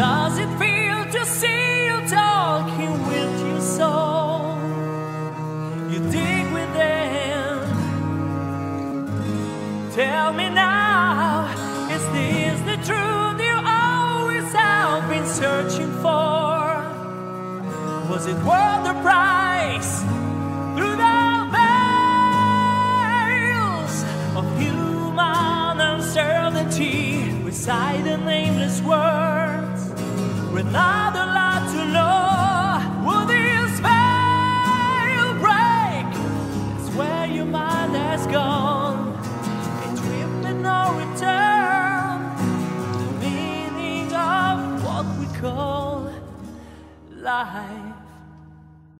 Does it feel to see you talking with your soul? You dig within. Tell me now, is this the truth you always have been searching for? Was it worth the price? Through the veils of human uncertainty, we a nameless world without a lot to know. Will this veil break, it's where your mind has gone. A trip with no return, the meaning of what we call life.